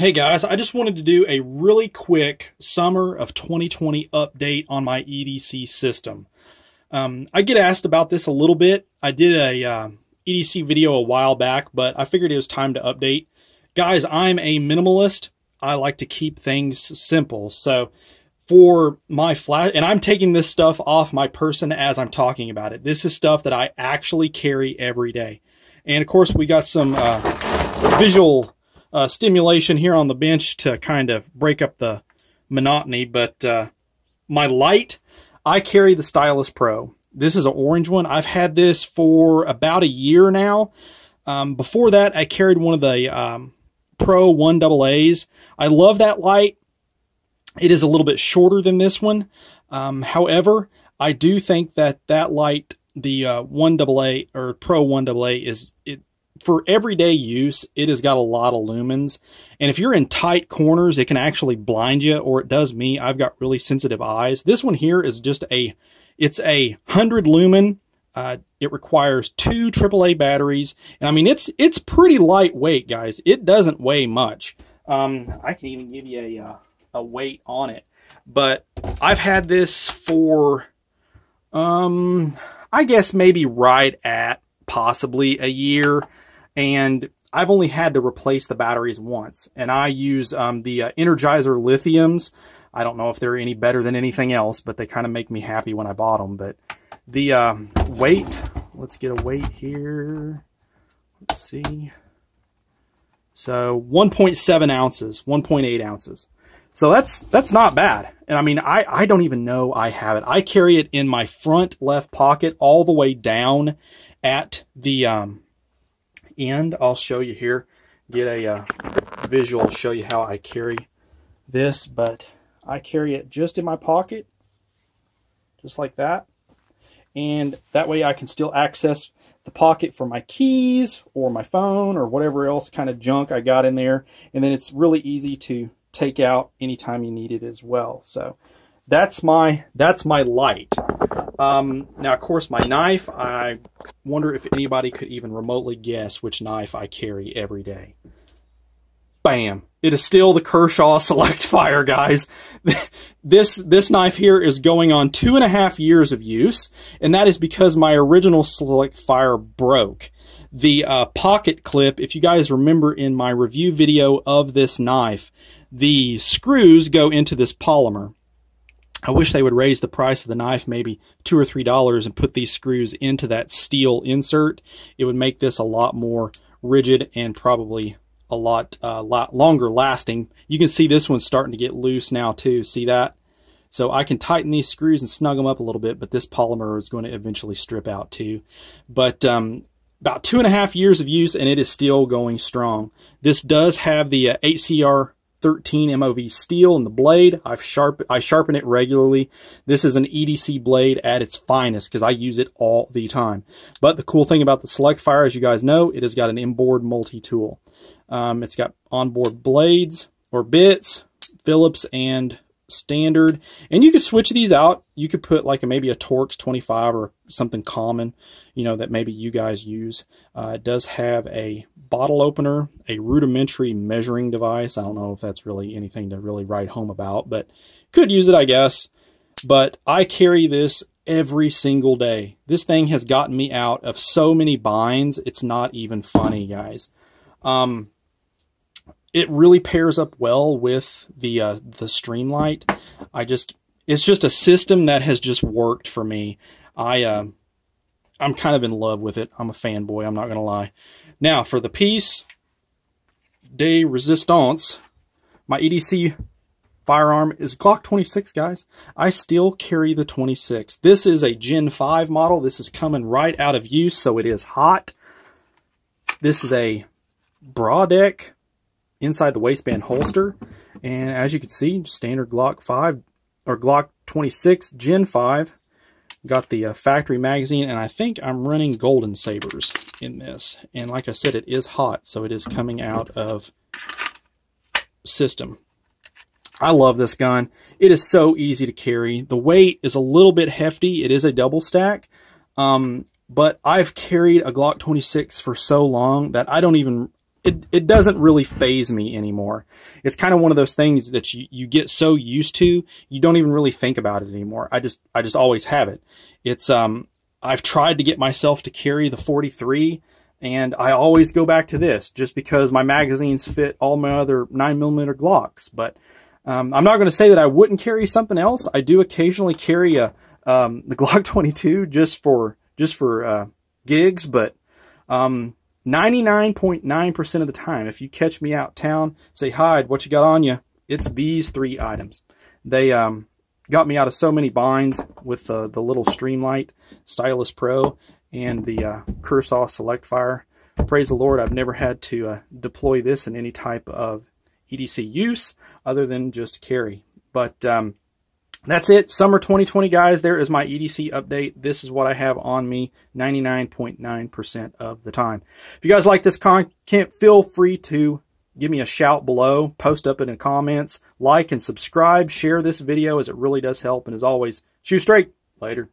Hey guys, I just wanted to do a really quick summer of 2020 update on my EDC system. Um, I get asked about this a little bit. I did a uh, EDC video a while back, but I figured it was time to update. Guys, I'm a minimalist. I like to keep things simple. So for my flash, and I'm taking this stuff off my person as I'm talking about it. This is stuff that I actually carry every day. And of course, we got some uh, visual uh, stimulation here on the bench to kind of break up the monotony. But uh, my light, I carry the Stylus Pro. This is an orange one. I've had this for about a year now. Um, before that, I carried one of the um, Pro 1AA's. I love that light. It is a little bit shorter than this one. Um, however, I do think that that light, the uh, 1AA or Pro 1AA, is it for everyday use, it has got a lot of lumens. And if you're in tight corners, it can actually blind you, or it does me. I've got really sensitive eyes. This one here is just a, it's a 100 lumen. Uh, it requires two AAA batteries. And I mean, it's, it's pretty lightweight, guys. It doesn't weigh much. Um, I can even give you a, uh, a weight on it. But I've had this for, um, I guess maybe right at possibly a year and I've only had to replace the batteries once, and I use um, the uh, Energizer lithiums. I don't know if they're any better than anything else, but they kind of make me happy when I bought them. But the uh, weight, let's get a weight here. Let's see. So 1.7 ounces, 1.8 ounces. So that's that's not bad. And I mean, I, I don't even know I have it. I carry it in my front left pocket all the way down at the um, end. I'll show you here, get a uh, visual, show you how I carry this, but I carry it just in my pocket, just like that. And that way I can still access the pocket for my keys or my phone or whatever else kind of junk I got in there. And then it's really easy to take out anytime you need it as well. So that's my that's my light. Um, now, of course, my knife, I wonder if anybody could even remotely guess which knife I carry every day. Bam! It is still the Kershaw Select Fire, guys. this, this knife here is going on two and a half years of use, and that is because my original Select Fire broke. The uh, pocket clip, if you guys remember in my review video of this knife, the screws go into this polymer. I wish they would raise the price of the knife maybe two or three dollars and put these screws into that steel insert. It would make this a lot more rigid and probably a lot, uh, lot longer lasting. You can see this one's starting to get loose now too. See that? So I can tighten these screws and snug them up a little bit, but this polymer is going to eventually strip out too. But um, about two and a half years of use and it is still going strong. This does have the uh, 8CR 13 MOV steel in the blade. I've sharp I sharpen it regularly. This is an EDC blade at its finest because I use it all the time. But the cool thing about the Select Fire, as you guys know, it has got an inboard multi-tool. Um, it's got onboard blades or bits, Phillips and standard. And you could switch these out. You could put like a, maybe a Torx 25 or something common, you know, that maybe you guys use. Uh, it does have a bottle opener, a rudimentary measuring device. I don't know if that's really anything to really write home about, but could use it, I guess. But I carry this every single day. This thing has gotten me out of so many binds. It's not even funny, guys. Um, it really pairs up well with the uh, the Streamlight. I just it's just a system that has just worked for me. I uh, I'm kind of in love with it. I'm a fanboy. I'm not gonna lie. Now for the piece de resistance, my EDC firearm is Glock 26, guys. I still carry the 26. This is a Gen 5 model. This is coming right out of use, so it is hot. This is a Bradec inside the waistband holster. And as you can see, standard Glock 5 or Glock 26 Gen 5. Got the uh, factory magazine, and I think I'm running Golden Sabers in this. And like I said, it is hot, so it is coming out of system. I love this gun. It is so easy to carry. The weight is a little bit hefty. It is a double stack. Um, but I've carried a Glock 26 for so long that I don't even it, it doesn't really faze me anymore. It's kind of one of those things that you, you get so used to, you don't even really think about it anymore. I just, I just always have it. It's, um, I've tried to get myself to carry the 43 and I always go back to this just because my magazines fit all my other 9mm Glocks. But um, I'm not going to say that I wouldn't carry something else. I do occasionally carry a um, the Glock 22 just for just for uh, gigs, but 99.9% um, of the time, if you catch me out town, say hi, what you got on you? It's these three items. They um, got me out of so many binds with uh, the little Streamlight Stylus Pro and the uh, Kershaw Select Fire. Praise the Lord, I've never had to uh, deploy this in any type of EDC use other than just carry. But um, that's it. Summer 2020, guys. There is my EDC update. This is what I have on me 99.9% of the time. If you guys like this content, feel free to give me a shout below, post up in the comments, like and subscribe, share this video as it really does help. And as always, shoot straight. Later.